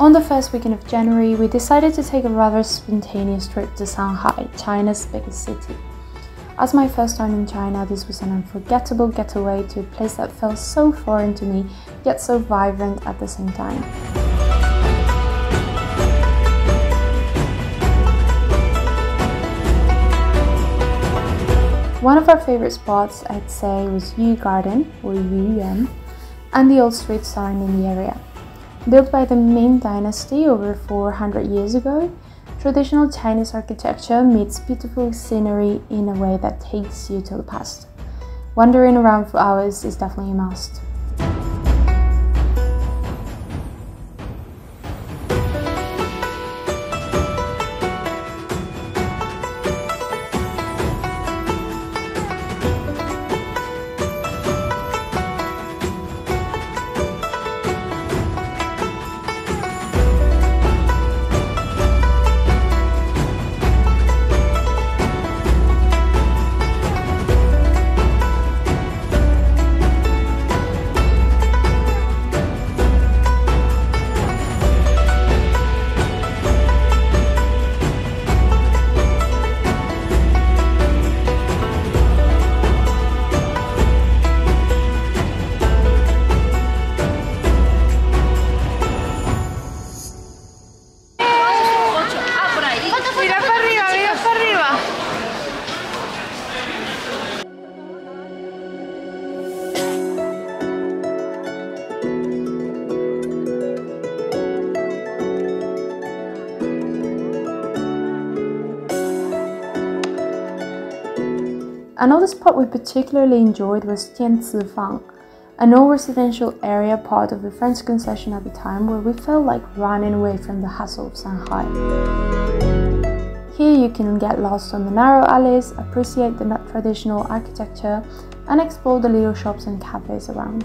On the first weekend of January, we decided to take a rather spontaneous trip to Shanghai, China's biggest city. As my first time in China, this was an unforgettable getaway to a place that felt so foreign to me, yet so vibrant at the same time. One of our favorite spots, I'd say, was Yu Garden, or Yu Yuan, and the old street sign in the area. Built by the Ming Dynasty over 400 years ago, traditional Chinese architecture meets beautiful scenery in a way that takes you to the past. Wandering around for hours is definitely a must. Another spot we particularly enjoyed was Tianzifang, an old residential area part of the French concession at the time where we felt like running away from the hustle of Shanghai. Here you can get lost on the narrow alleys, appreciate the traditional architecture and explore the little shops and cafes around.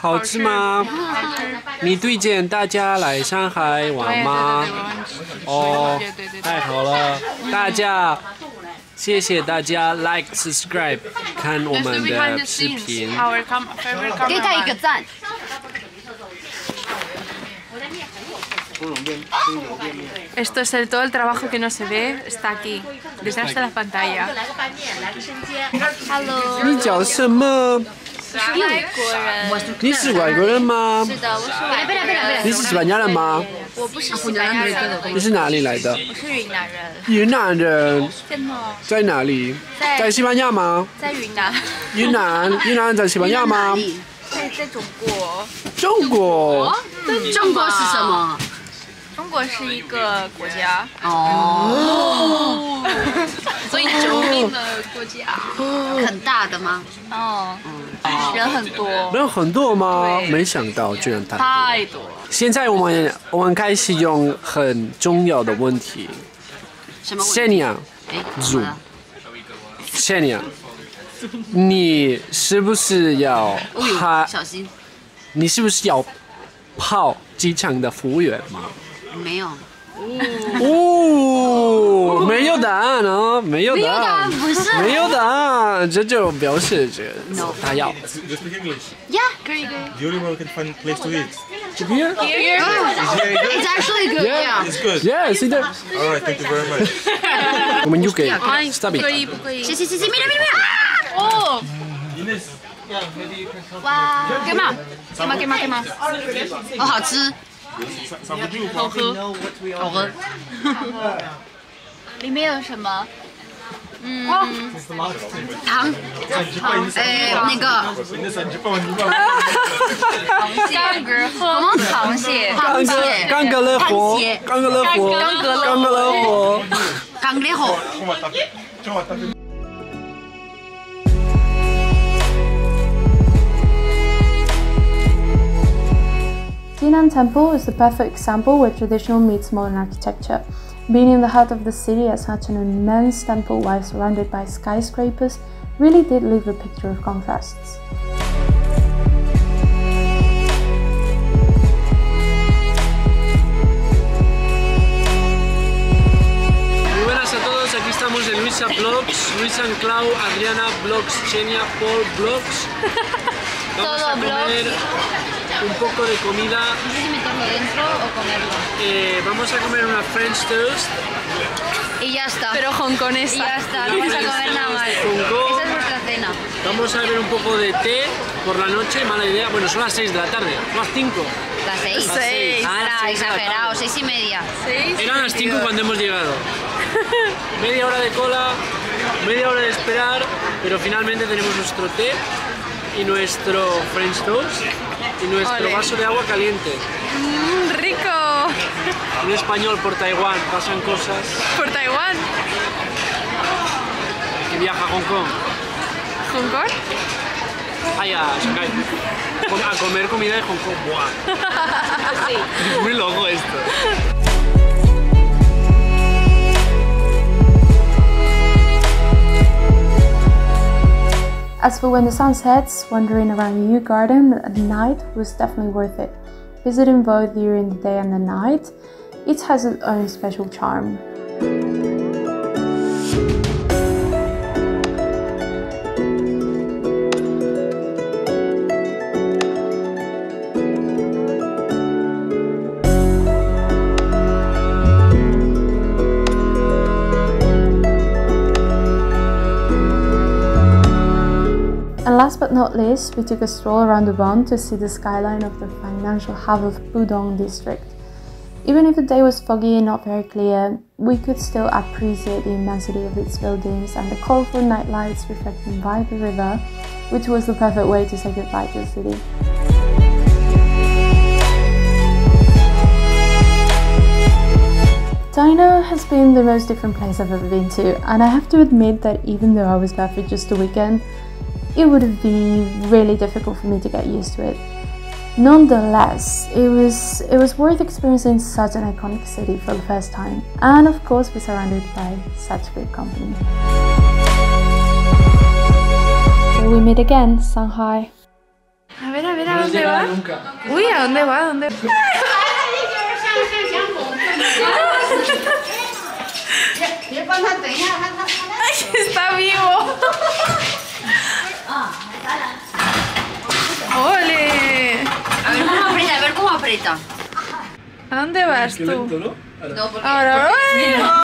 好吃吗？你推荐大家来上海玩吗？哦，太好了，大家，谢谢大家 like subscribe 看我们的视频，给他一个赞。Esto es el todo el trabajo que no se ve está aquí detrás de la pantalla。Hello，你叫什么？你是外国人吗？是的，我是外国人。你是西班牙人吗？我不是西班牙人。你是哪里来的？我是云南人。云南人。在哪里？在西班牙吗？在云南。云南？云南在西班牙吗？在在中国。中国？中国是什么？中国是一个国家。哦。所以，中国的国家，很大的吗？哦。人很多，没有很多吗？没想到居然太多。太多。现在我们我们开始用很重要的问题。什么问题？谢尼娅，哎，住。谢尼娅，你是不是要拍？小心。你是不是要泡机场的服务员吗？没有。哦。没有答案啊，没有答案，不是，没有答案，这就表示这大要。y e a h great. Do you know where we can find place to eat? Here. Here. here. It's actually good. Yeah, it's good. Yeah, see that? All right, thank you very much. Can you okay? Stop it. 不可以，不可以。是是是是，没有没有没有。哦。哇。干嘛？干嘛？干嘛？干嘛？好好吃。好喝。好喝。里面有什么？嗯，糖糖，哎，那个，螃蟹，我们螃蟹，螃蟹，刚干干了货，干干了火，干干了货，干干了货。t i n a n Temple is the perfect example where traditional meets modern architecture. Being in the heart of the city at such an immense temple while surrounded by skyscrapers really did leave a picture of contrasts. estamos Luisa Blogs, Luisa Clau, Adriana Blogs, Xenia, Paul Blogs. Vamos a comer un poco de comida. No sé si dentro o comerlo. Eh, vamos a comer una French toast. Y ya está. Pero hongkonesa. Y ya está, no vamos a comer nada más. Esa es nuestra cena. Vamos a beber un poco de té por la noche, mala idea. Bueno, son las 6 de la tarde, son las 5. Las 6. Las 6. Ah, exagerado, 6 y media. Eran las 5 cuando hemos llegado. media hora de cola, media hora de esperar, pero finalmente tenemos nuestro té y nuestro French toast y nuestro vaso de agua caliente. Mm, ¡Rico! en español por Taiwán, pasan cosas. ¿Por Taiwán? y viaja a Hong Kong. ¿Hong Kong? ay Shanghai. A comer comida de Hong Kong. ¡Buah! muy loco esto. As for when the sun sets, wandering around the Garden at night was definitely worth it. Visiting both during the day and the night, it has its own special charm. Last but not least, we took a stroll around the Bund to see the skyline of the financial hub of Pudong district. Even if the day was foggy and not very clear, we could still appreciate the immensity of its buildings and the colorful night lights reflecting by the river, which was the perfect way to say goodbye to the city. China has been the most different place I've ever been to, and I have to admit that even though I was there for just a weekend, it would be really difficult for me to get used to it. Nonetheless, it was it was worth experiencing such an iconic city for the first time, and of course, be surrounded by such great company. So we meet again, Shanghai. A ver, a ver, ¿a dónde va? Uy, ¿a dónde va? ¿A dónde? ¿A dónde vas tú? ¿no? Ahora.